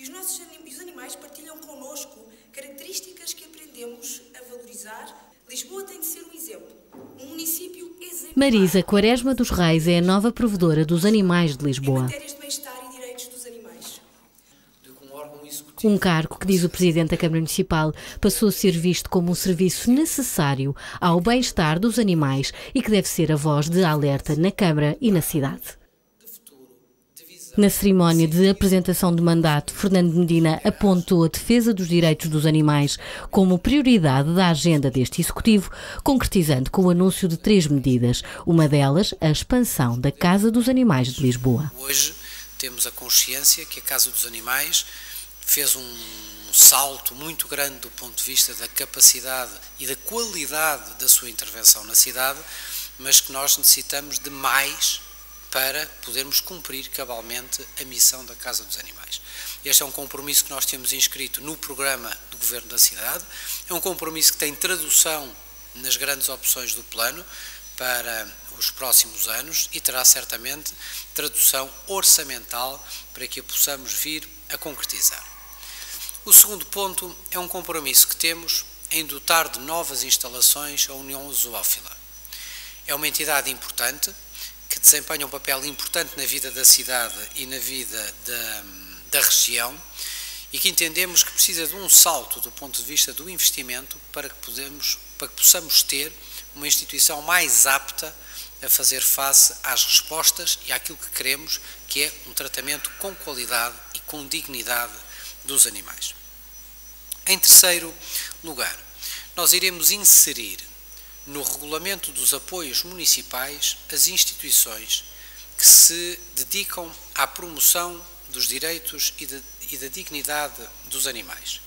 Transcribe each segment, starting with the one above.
E os nossos os animais partilham connosco características que aprendemos a valorizar. Lisboa tem de ser um exemplo, um município exemplar. Marisa Quaresma dos Reis é a nova provedora dos animais de Lisboa. Um cargo que, diz o Presidente da Câmara Municipal, passou a ser visto como um serviço necessário ao bem-estar dos animais e que deve ser a voz de alerta na Câmara e na cidade. Na cerimónia de apresentação de mandato, Fernando Medina apontou a defesa dos direitos dos animais como prioridade da agenda deste Executivo, concretizando com o anúncio de três medidas. Uma delas, a expansão da Casa dos Animais de Lisboa. Hoje temos a consciência que a Casa dos Animais fez um salto muito grande do ponto de vista da capacidade e da qualidade da sua intervenção na cidade, mas que nós necessitamos de mais para podermos cumprir cabalmente a missão da Casa dos Animais. Este é um compromisso que nós temos inscrito no programa do Governo da cidade, é um compromisso que tem tradução nas grandes opções do plano para os próximos anos e terá certamente tradução orçamental para que a possamos vir a concretizar. O segundo ponto é um compromisso que temos em dotar de novas instalações a União Zoófila. É uma entidade importante, desempenha um papel importante na vida da cidade e na vida da, da região e que entendemos que precisa de um salto do ponto de vista do investimento para que, podemos, para que possamos ter uma instituição mais apta a fazer face às respostas e àquilo que queremos, que é um tratamento com qualidade e com dignidade dos animais. Em terceiro lugar, nós iremos inserir no regulamento dos apoios municipais as instituições que se dedicam à promoção dos direitos e, de, e da dignidade dos animais.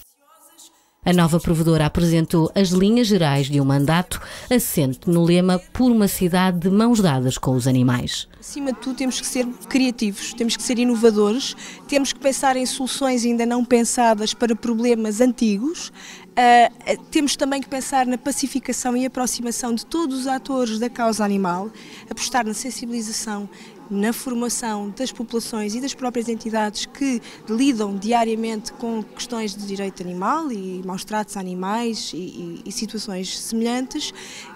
A nova provedora apresentou as linhas gerais de um mandato assente no lema Por uma cidade de mãos dadas com os animais. Acima de tudo, temos que ser criativos, temos que ser inovadores, temos que pensar em soluções ainda não pensadas para problemas antigos. Uh, temos também que pensar na pacificação e aproximação de todos os atores da causa animal, apostar na sensibilização na formação das populações e das próprias entidades que lidam diariamente com questões de direito animal e maus tratos a animais e, e, e situações semelhantes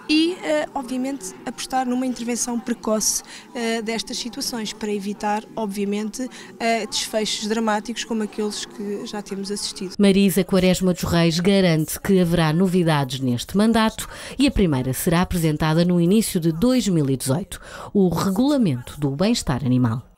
e, uh, obviamente, apostar numa intervenção precoce uh, destas situações para evitar, obviamente, uh, desfechos dramáticos como aqueles que já temos assistido. Marisa Quaresma dos Reis garante que haverá novidades neste mandato e a primeira será apresentada no início de 2018, o Regulamento do Bem-Estar Animal.